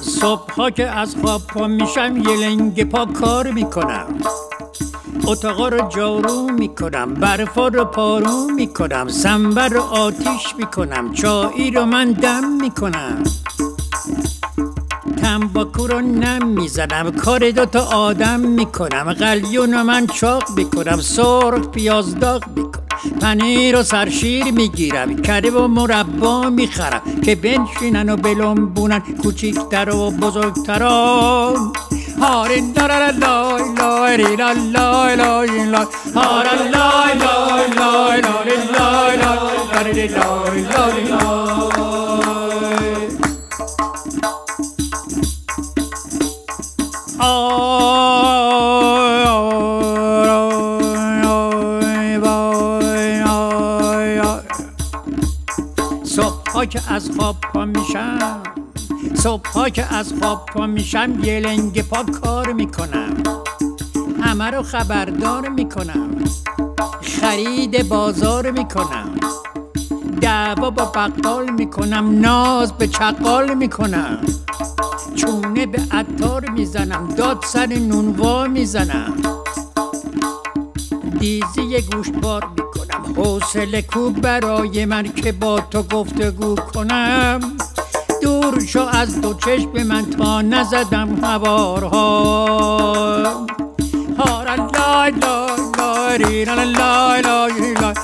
صبح که از خواب پا میشم یه لنگ پا کار می‌کنم. اتاقا رو جارو می‌کنم برفا رو پارو می‌کنم سنبر رو آتیش می‌کنم چایی رو من دم می‌کنم. تنباکو رو نم می‌زنم کار دوتا آدم می‌کنم قلیون رو من چاق می‌کنم سرخ پیاز داغ می‌کنم. پنیر و سرشیر می‌گیرم. کره و مربا می‌خرم که بنشینن و بلنبونن کوچیکتر و بزرگتران هارین لای لای لای. لای لای لای لای لای لای لای لای لای. لای که از خواب پا میشم. صبح که از خواب پا میشم یه لنگ پا کار می‌کنم. همه رو خبردار می‌کنم. خرید بازار می‌کنم. دعوا با بقال می‌کنم ناز به چقال می‌کنم. چونه به عطار می‌زنم داد سر نونوا می‌زنم. دیزی گوشتبار می‌کنم حوصله کو برای من که با تو گفتگو کنم دور شو از دو چشم من تا نزدم هوارها لای لای لای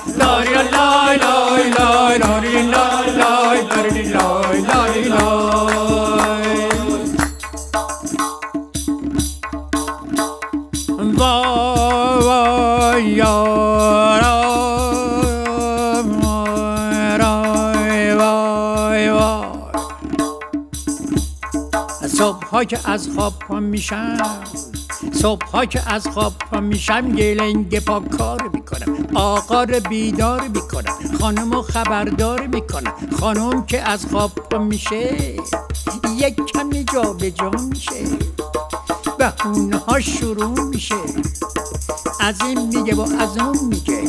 صبح ها که از خواب پا میشم صبح ها که از خواب پا میشم یه پا کار می‌کنم آقا رو بیدار می‌کنم خانم رو خبردار می‌کنم خانم که از خواب پا میشه یک کمی جا به جا میشه. بهونه ها شروع میشه. از این میگه و از اون میگه.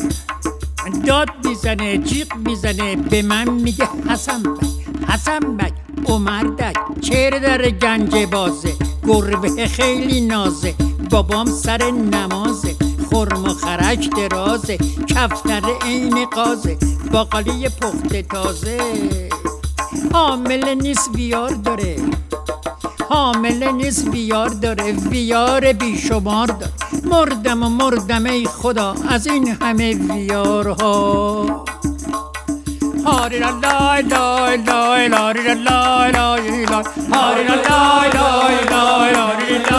داد می‌زنه جیغ می‌زنه به من میگه حسن بک حسن بک عمر دک. چهره در گنج بازه گربه خیلی نازه. بابام سر نمازه خرم و خرک درازه. کفتر عین قازه باقالی پخته تازه. حامل نیست بیار داره. حامله نیست بیار داره ویار بیشمار داره. مردم و مردم ای خدا از این همه ویارها. هاری لا لای لای لای لاری لا لای لای لای. هاری لا لای لای لای